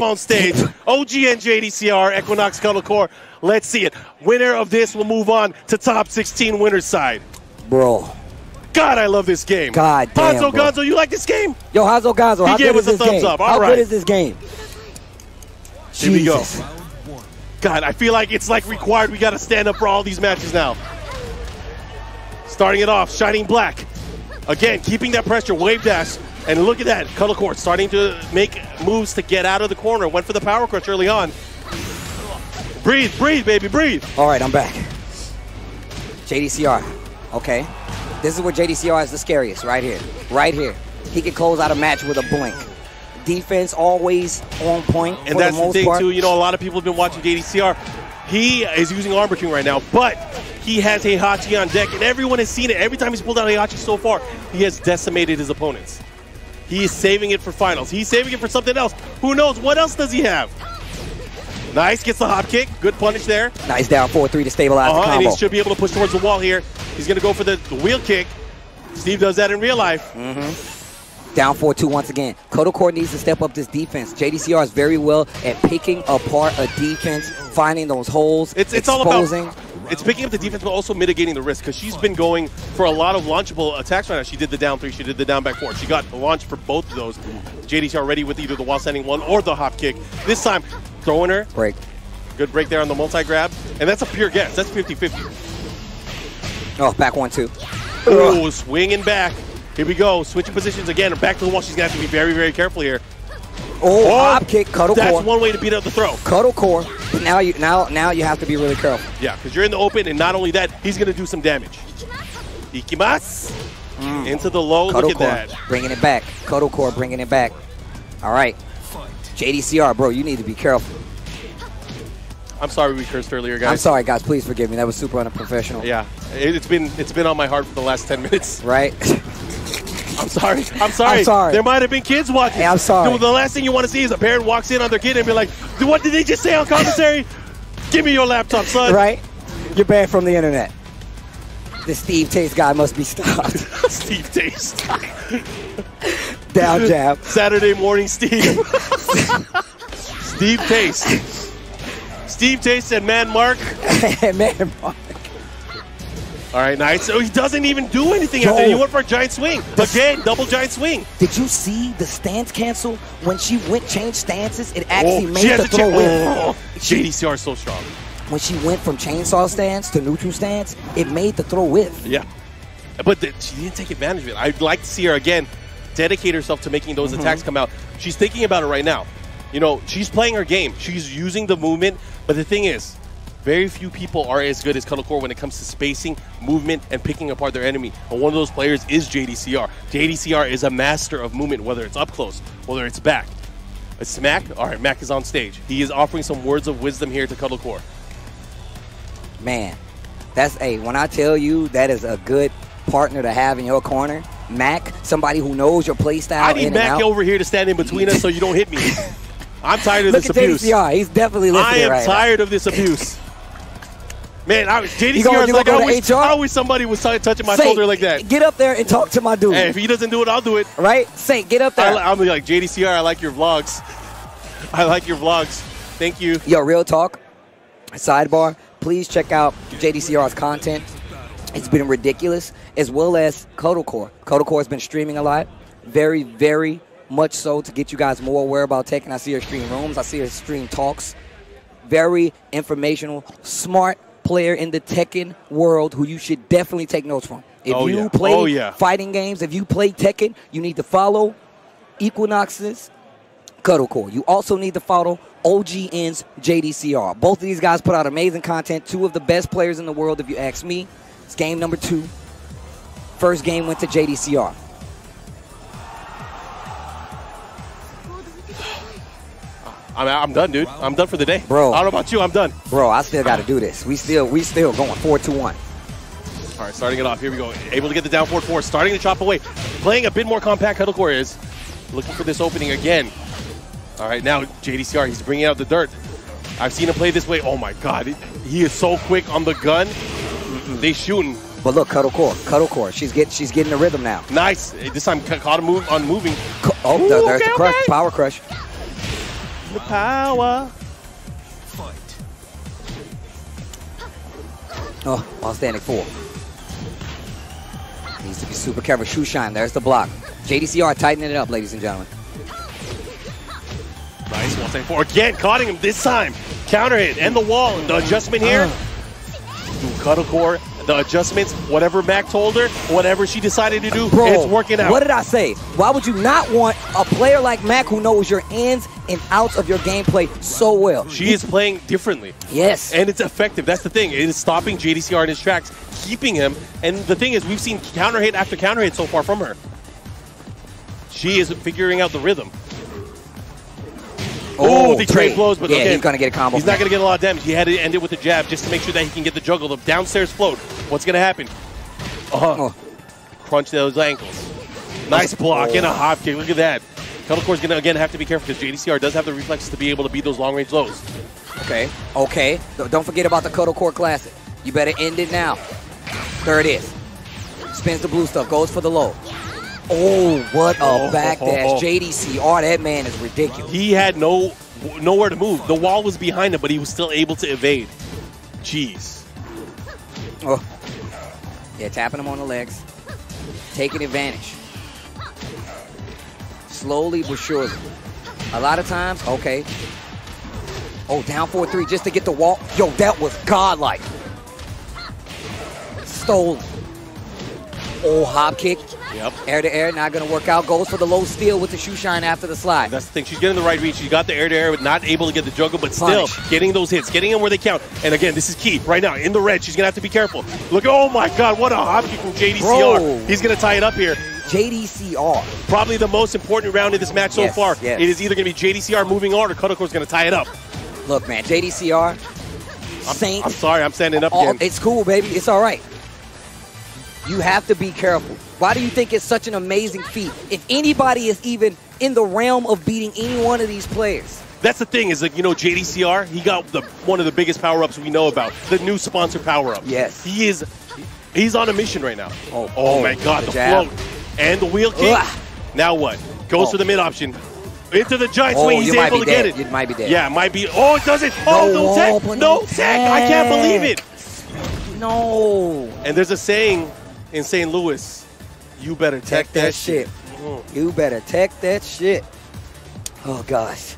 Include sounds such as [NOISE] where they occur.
on stage. OG and JDCR, Equinox Cuddlecore. Let's see it. Winner of this will move on to top 16 winners side. Bro. God, I love this game. God damn, Hanzo bro. Gonzo, you like this game? Yo, Hanzo Gonzo, He how gave good us is a this thumbs game? up. All how right. good is this game? Here we go. Jesus. God, I feel like it's like required. We got to stand up for all these matches now. Starting it off, Shining Black. Again, keeping that pressure, wave dash. And look at that, Cuddlecore starting to make moves to get out of the corner. Went for the power crush early on. Breathe, breathe, baby, breathe. All right, I'm back. JDCR. Okay. This is where JDCR is the scariest, right here. Right here. He can close out a match with a blink. Defense always on point. And that's the the, thing, part. too. You know, a lot of people have been watching JDCR. He is using Armor King right now, but he has Heihachi on deck, and everyone has seen it. Every time he's pulled out Heihachi so far, he has decimated his opponents. He is saving it for finals. He's saving it for something else. Who knows? What else does he have? Nice, gets the hop kick. Good punish there. Nice down 4-3 to stabilize the Uh-huh, and combo. he should be able to push towards the wall here. He's going to go for the, the wheel kick. Steve does that in real life. Mm -hmm. Down 4-2 once again. Cuddlecore needs to step up this defense. JDCR is very well at picking apart a defense, finding those holes, It's it's exposing. all about it's picking up the defense, but also mitigating the risk because she's been going for a lot of launchable attacks right now. She did the down three, she did the down back four. She got launched for both of those. JDCR ready with either the wall standing one or the hop kick. This time, throwing her. Break. Good break there on the multi grab, and that's a pure guess. That's 50-50. Oh, back 1-2. Oh, swinging back. Here we go. Switching positions again. Back to the wall. She's gonna have to be very, very careful here. Oh, oh hop kick, cuddle core. That's one way to beat out the throw. Cuddlecore. Now you now now you have to be really careful. Yeah, because you're in the open, and not only that, he's gonna do some damage. Ikimasu. Hmm. Into the low. Look at Cuddlecore that. bringing it back. Cuddlecore bringing it back. All right. JDCR, bro, you need to be careful. I'm sorry we cursed earlier, guys. I'm sorry, guys. Please forgive me. That was super unprofessional. Yeah, it, it's been it's been on my heart for the last ten minutes. Right? [LAUGHS] I'm sorry. I'm sorry. I'm sorry. There might have been kids watching. Hey, I'm sorry. Dude, the last thing you want to see is a parent walks in on their kid and be like, "Dude, "What did they just say on commentary? Give me your laptop, son." right? You're banned from the internet. This Steve Taste guy must be stopped. [LAUGHS] Steve Taste. Down jab. Saturday morning, Steve. Steve Taste. Steve Taste and Man Mark. [LAUGHS] Man, Mark. All right, nice. So he doesn't even do anything Yo. after. He went for a giant swing. Again, double giant swing. Did you see the stance cancel when she went change stances? It actually Oh, made she has the throw in. oh, JDCR is so strong. When she went from chainsaw stance to neutral stance, it made the throw with. Yeah. But the, she didn't take advantage of it. I'd like to see her again dedicate herself to making those mm-hmm. attacks come out. She's thinking about it right now. You know, she's playing her game. She's using the movement. But the thing is, very few people are as good as Cuddlecore when it comes to spacing, movement, and picking apart their enemy. And one of those players is JDCR. JDCR is a master of movement, whether it's up close, whether it's back. It's Mac. All right, Mac is on stage. He is offering some words of wisdom here to Cuddlecore. Man, that's a when I tell you that is a good partner to have in your corner. Mac, somebody who knows your play style. I in need Mac over here to stand in between us so you don't hit me. [LAUGHS] I'm tired of Look this at abuse. JDCR. He's definitely I am right now. tired of this abuse. Man, I, You gonna- is you like, I go wish, I wish somebody was touching my shoulder like that. Get up there and talk to my dude. Hey, if he doesn't do it, I'll do it. right? Say, get up there. li- I'm like, JDCR, I like your vlogs. I like your vlogs. Thank you. Yo, real talk. Sidebar. Please check out JDCR's content. It's been ridiculous, as well as Cuddlecore. Cuddlecore has been streaming a lot. Very, very much so to get you guys more aware about Tekken. I see her stream rooms. I see her stream talks. Very informational, smart player in the Tekken world who you should definitely take notes from. If Oh, you yeah. play Oh, yeah. fighting games, if you play Tekken, you need to follow Equinox's Cuddlecore. You also need to follow OGN's JDCR. Both of these guys put out amazing content. Two of the best players in the world, if you ask me. It's game number two. First game went to JDCR. I'm, I'm done, dude. I'm done for the day. Bro. I don't know about you. I'm done. Bro, I still got to do this. We still, we still going four to one. All right, starting it off. Here we go. Able to get the down forward four. Starting to chop away. Playing a bit more compact. Cuddlecore is looking for this opening again. All right, now JDCR. He's bringing out the dirt. I've seen him play this way. Oh my God, he is so quick on the gun. They shooting. But look, Cuddlecore, Cuddlecore. She's getting, she's getting the rhythm now. Nice. This time caught a move on moving. Oh, Ooh, there- there's okay, the crush, okay. power crush. The power. Oh, outstanding four. Needs to be super careful. Shoe shine. There's the block. JDCR tightening it up, ladies and gentlemen. Nice, wall standing four. Again, caught him this time. Counter hit and the wall. And The adjustment here. Ah. Ooh, Cuddle core, the adjustments, whatever Mac told her, whatever she decided to do, Bro, it's working out. What did I say? Why would you not want a player like Mac who knows your ins and outs of your gameplay so well? she is playing differently. Yes. And it's effective. That's the thing. It is stopping JDCR in his tracks, keeping him. And the thing is, we've seen counter hit after counter hit so far from her. She is figuring out the rhythm. Oh, the trade blows, but yeah, again, he's gonna get a combo. He's not going to get a lot of damage. He had to end it with a jab just to make sure that he can get the juggle. The downstairs float. What's going to happen? Uh-huh. Oh. Crunch those ankles. Nice block and a Oh. hop kick. Look at that. Cuddlecore's going to, again, have to be careful because JDCR does have the reflexes to be able to beat those long-range lows. Okay. Okay. Don't forget about the Cuddle Core Classic. You better end it now. There it is. Spins the blue stuff. Goes for the low. Oh, what a Oh, back [LAUGHS] oh, oh, oh. JDCR, that man is ridiculous. He had no nowhere to move. The wall was behind him, but he was still able to evade. Jeez. Oh. Yeah, tapping him on the legs. Taking advantage. Slowly but surely. A lot of times, okay. Oh, down 4-3 just to get the wall. Yo, that was godlike. Stolen. Oh, hop kick. Yep. Air to air, not going to work out. Goes for the low steal with the shoe shine after the slide. That's the thing. She's getting the right reach. She got the air to air, but not able to get the juggle, but still Punish. getting those hits, getting them where they count. And again, this is key right now in the red. She's gonna have to be careful. Look, oh my God, what a hop kick from JDCR. Bro. He's gonna tie it up here. JDCR. Probably the most important round in this match so Yes, far. yes. It is either gonna be JDCR moving on or Cuddlecore's gonna tie it up. Look, man, JDCR. Saint. I'm sorry, I'm standing up oh, all, again. it's cool, baby. It's all right. You have to be careful. Why do you think it's such an amazing feat? If anybody is even in the realm of beating any one of these players, That's the thing is like you know JDCR he got the one of the biggest power ups we know about the new sponsor power up. Yes. he is he's on a mission right now. Oh, oh oh, my God, the the, float and the wheel kick. Ugh. Now what? Goes Oh. for the mid option into the giant Oh, swing. He's able to get dead. it. You might be dead. Yeah, it might be. Oh, it doesn't. Oh, No no tech. No no tech. I can't believe it. no. And there's a saying in St. Louis, you better tech, Tech that shit. Mm. You better tech that shit. Oh gosh.